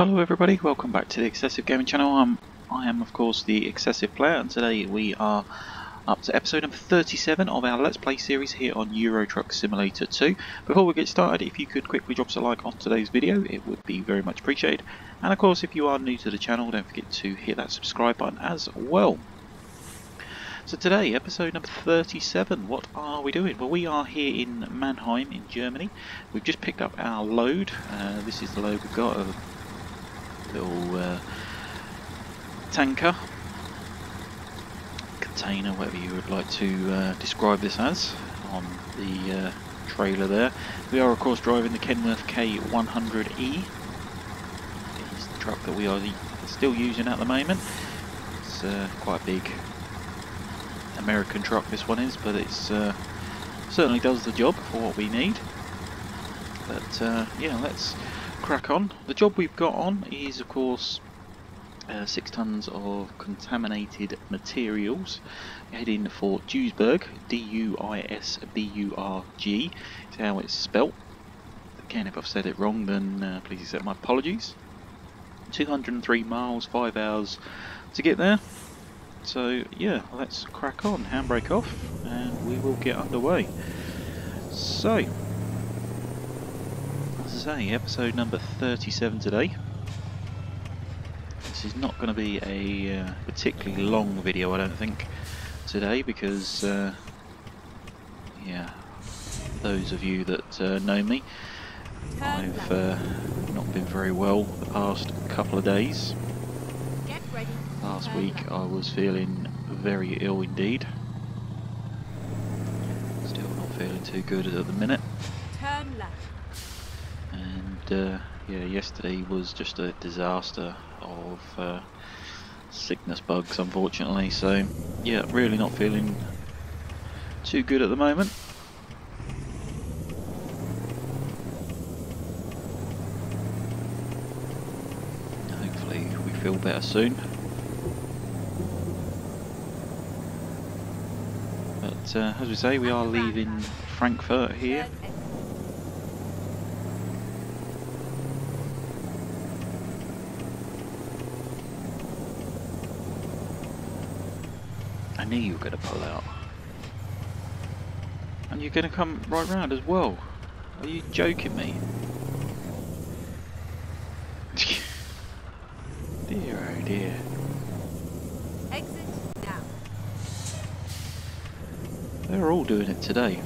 Hello everybody, welcome back to the XsivGaming channel. I'm, I am of course the XsivPlayer and today we are up to episode number 37 of our Let's Play series here on Euro Truck Simulator 2. Before we get started, if you could quickly drop us a like on today's video, it would be very much appreciated. And of course, if you are new to the channel, don't forget to hit that subscribe button as well. So today, episode number 37, what are we doing? Well, we are here in Mannheim in Germany. We've just picked up our load. Uh, this is the load we've got, a little uh, tanker, container, whatever you would like to uh, describe this as, on the uh, trailer there. We are of course driving the Kenworth K100E. It's the truck that we are still using at the moment. It's uh, quite a big American truck this one is, but it's uh, certainly does the job for what we need. But uh, yeah, let's crack on. The job we've got on is of course uh, six tons of contaminated materials heading for Duisburg, D-U-I-S-B-U-R-G is how it's spelt. Again, if I've said it wrong, then uh, please accept my apologies. 203 miles, 5 hours to get there. So yeah, let's crack on, handbrake off, and we will get underway. So, say, episode number 37 today. This is not going to be a uh, particularly long video, I don't think, today, because, uh, yeah, those of you that uh, know me, I've uh, not been very well the past couple of days. Last week I was feeling very ill indeed. Still not feeling too good at the minute. Turn left. Uh, yeah, yesterday was just a disaster of uh, sickness bugs, unfortunately. So yeah, really not feeling too good at the moment. Hopefully we feel better soon. But uh, as we say, we are leaving Frankfurt here. Knew you were going to pull out. And you're going to come right round as well. Are you joking me? dear oh dear. Exit now. They're all doing it today.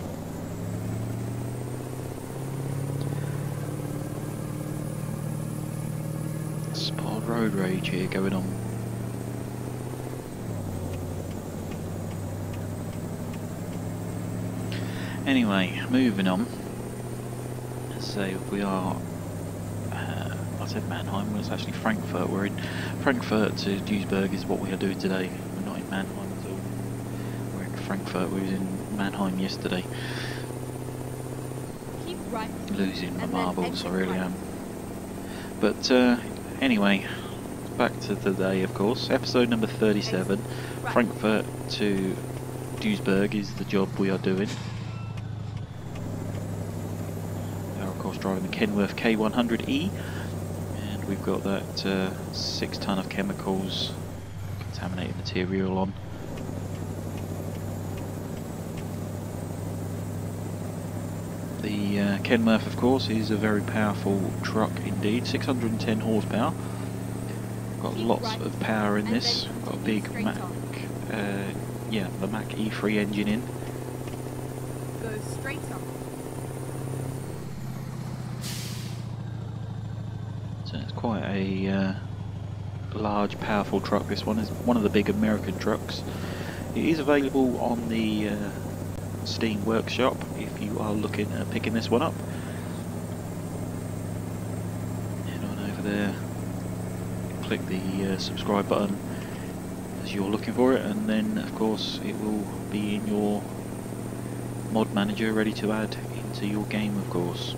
Spot road rage here going on. Anyway, moving on. So we are. Uh, I said Mannheim, well, it's actually Frankfurt. We're in Frankfurt to Duisburg is what we are doing today. We're not in Mannheim at all. We're in Frankfurt. We was in Mannheim yesterday. Keep right. Losing my marbles, I really am. But uh, anyway, back to today, of course. Episode number 37. Right. Frankfurt to Duisburg is the job we are doing. We are, of course, driving the Kenworth K100E. And we've got that uh, six ton of chemicals, contaminated material on. The uh, Kenworth, of course, is a very powerful truck indeed. 610 horsepower. Got lots of power in this. Got a big Mac, uh, yeah, the Mack E3 engine in. Go straight on. So it's uh, large, powerful truck. This one is one of the big American trucks. It is available on the uh, Steam Workshop if you are looking at picking this one up. Head on over there, click the uh, subscribe button as you're looking for it, and then of course it will be in your mod manager ready to add into your game, of course.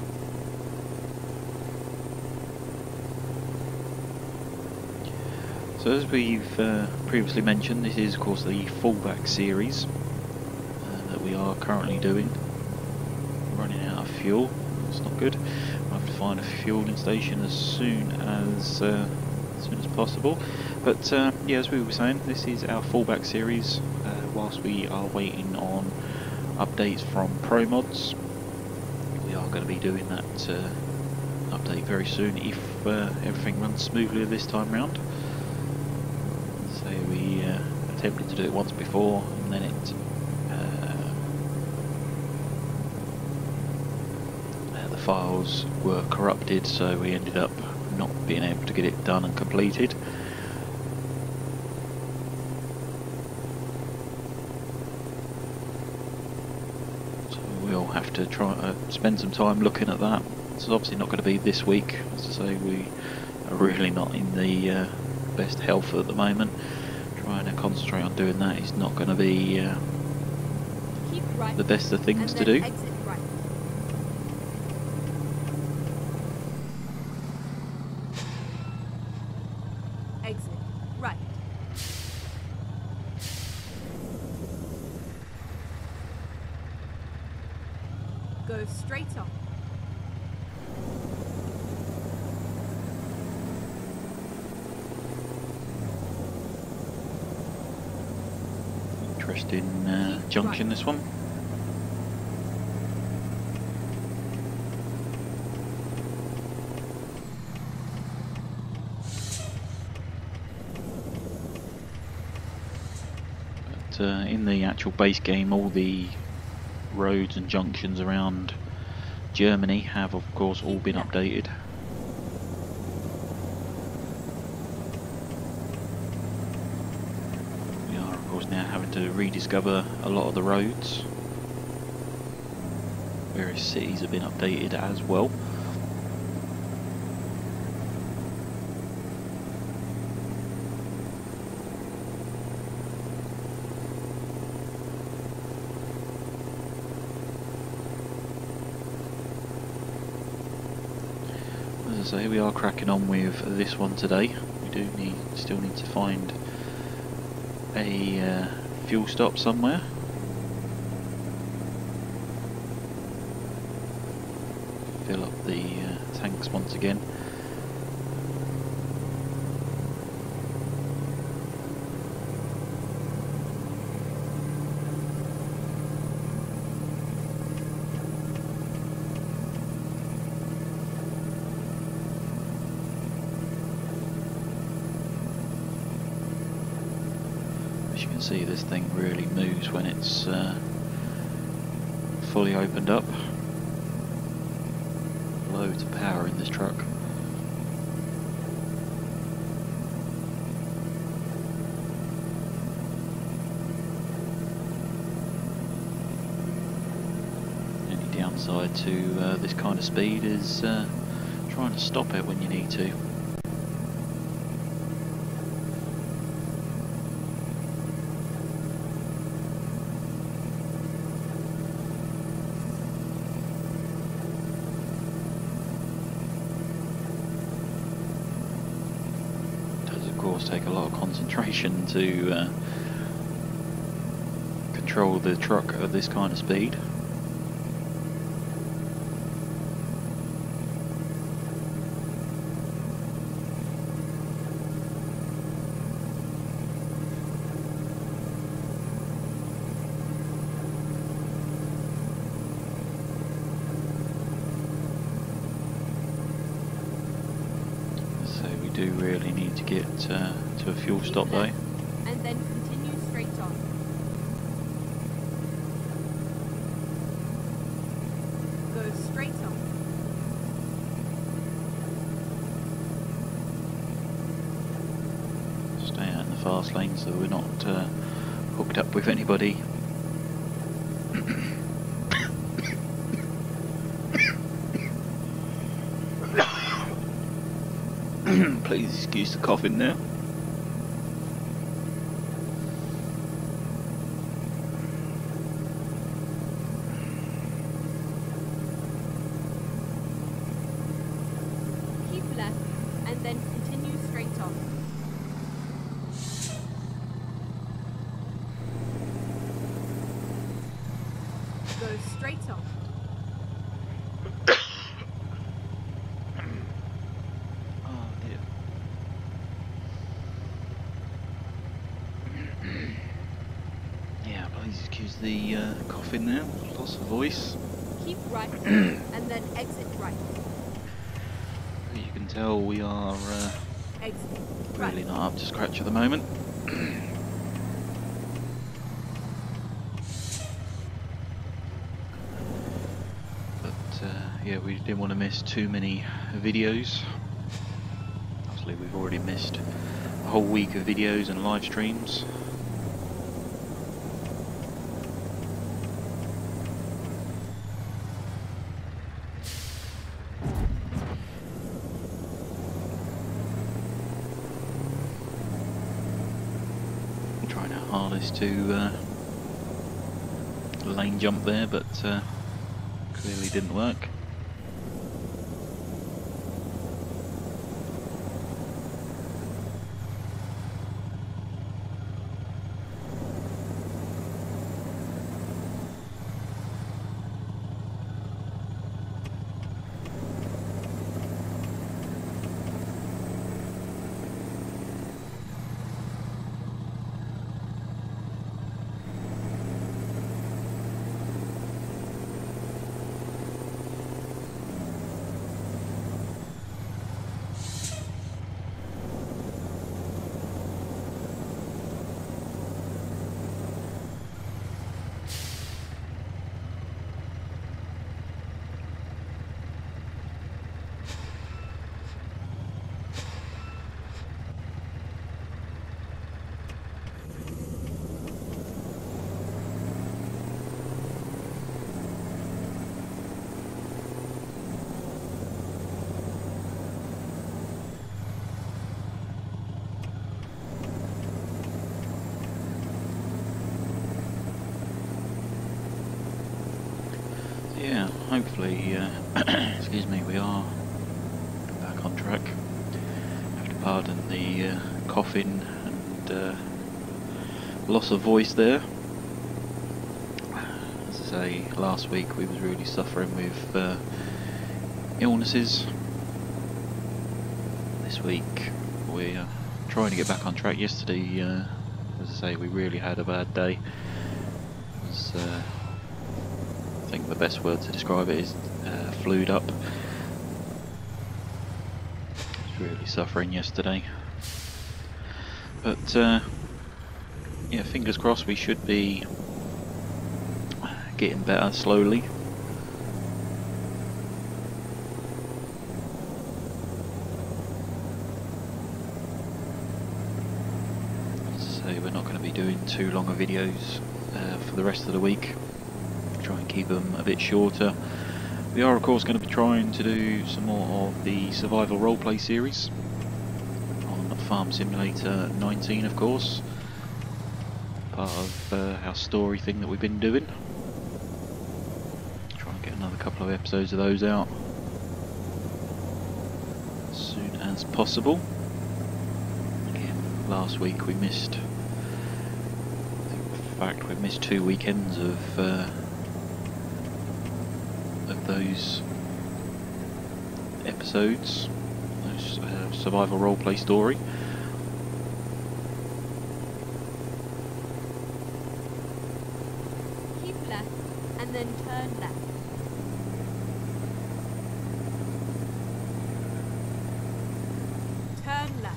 So as we've uh, previously mentioned, this is of course the fallback series uh, that we are currently doing. Running out of fuel, that's not good. I'll have to find a fueling station as soon as uh, as soon as possible. But uh, yeah, as we were saying, this is our fallback series. Uh, whilst we are waiting on updates from ProMods, we are going to be doing that uh, update very soon if everything runs smoothly this time round. Attempted to do it once before, and then it. uh, uh, the files were corrupted, so we ended up not being able to get it done and completed. So we'll have to try uh, spend some time looking at that. It's obviously not going to be this week, as I say, we are really not in the uh, best health at the moment. Trying to concentrate on doing that is not going to be uh, right. the best of things to do. Exit right. Exit right. Go straight on. Interesting uh, junction, this one. But uh, in the actual base game, all the roads and junctions around Germany have, of course, all been updated. Now having to rediscover a lot of the roads. Various cities have been updated as well. As I say, we are cracking on with this one today. We do need, still need to find a uh, fuel stop somewhere. Fill up the uh, tanks once again. As you can see, this thing really moves when it's uh, fully opened up. Loads of power in this truck. Any downside to uh, this kind of speed is uh, trying to stop it when you need to. does of course take a lot of concentration to uh, control the truck at this kind of speed. So we do to get uh, to a fuel stop though. And then continue straight on. Go straight on. Stay out in the fast lane so we're not uh, hooked up with anybody. Please excuse the coughing now. Keep left and then continue straight on. Go straight on. The uh, coughing now, loss of voice. Keep right and then exit right. As you can tell, we are uh, Exit really not up to scratch at the moment. but uh, yeah, we didn't want to miss too many videos. Obviously, we've already missed a whole week of videos and live streams. trying our hardest to uh, lane jump there, but uh, clearly didn't work. Yeah, hopefully, uh, excuse me, we are back on track. Have to pardon the uh, coughing and uh, loss of voice there. As I say, last week we was really suffering with uh, illnesses. This week we're trying to get back on track. Yesterday, uh, as I say, we really had a bad day. It was, uh, I the best word to describe it is uh, flued up. Really suffering yesterday. But uh, yeah, fingers crossed we should be getting better slowly. Say, we're not going to be doing too long of videos uh, for the rest of the week keep them a bit shorter. We are of course going to be trying to do some more of the survival roleplay series on Farm Simulator 19 of course. Part of uh, our story thing that we've been doing. Try and get another couple of episodes of those out as soon as possible. Again, last week we missed in fact we missed two weekends of uh, of those episodes, those uh, survival roleplay story. Keep left and then turn left. Turn left.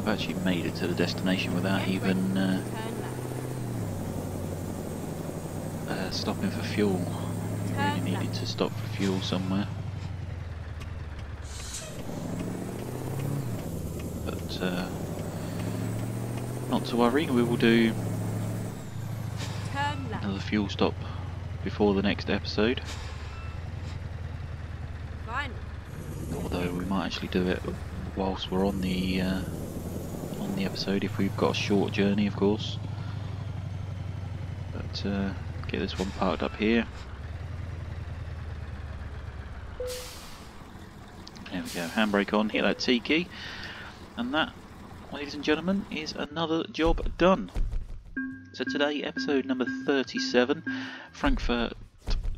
I've actually made it to the destination without even uh, uh, stopping for fuel. We really needed to stop for fuel somewhere. But uh, not to worry, we will do another fuel stop before the next episode. Although we might actually do it whilst we're on the uh, the episode if we've got a short journey, of course. But uh, get this one parked up here. There we go. Handbrake on. Hit that T key, and that, ladies and gentlemen, is another job done. So today, episode number 37, Frankfurt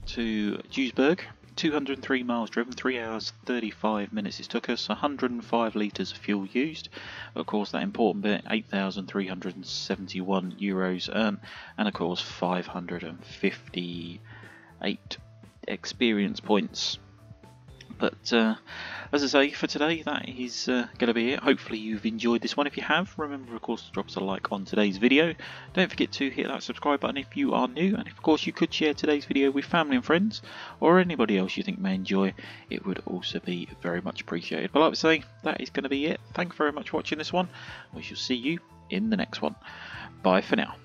to Duisburg. 203 miles driven, 3 hours 35 minutes it took us, 105 litres of fuel used. Of course, that important bit 8,371 euros earned, and of course, 558 experience points. But uh, as I say, for today, that is uh, going to be it. Hopefully, you've enjoyed this one. If you have, remember, of course, to drop us a like on today's video. Don't forget to hit that subscribe button if you are new. And of course, you could share today's video with family and friends or anybody else you think may enjoy. It would also be very much appreciated. But like I say, that is going to be it. Thank you very much for watching this one. We shall see you in the next one. Bye for now.